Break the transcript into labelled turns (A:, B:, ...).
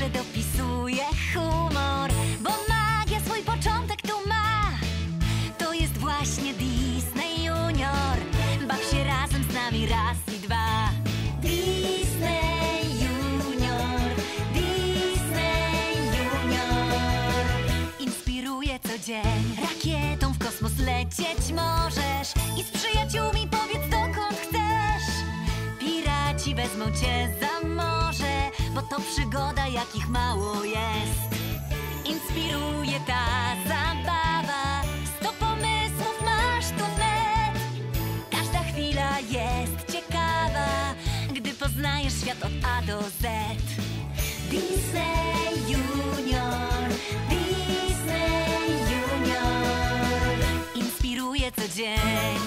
A: zawsze dopisuje humor, bo magia swój początek tu ma. To jest właśnie Disney Junior. Baw się razem z nami raz i dwa. Disney Junior, Disney Junior. Inspiruje co dzień, rakietą w kosmos lecieć możesz. I z przyjaciółmi powiedz dokąd chcesz. Piraci wezmą cię za morze, bo to przygoda jakich mało jest. Inspiruje ta zabawa, sto pomysłów masz tu wnet. Każda chwila jest ciekawa, gdy poznajesz świat od A do Z. Disney Junior, Disney Junior, inspiruje co dzień.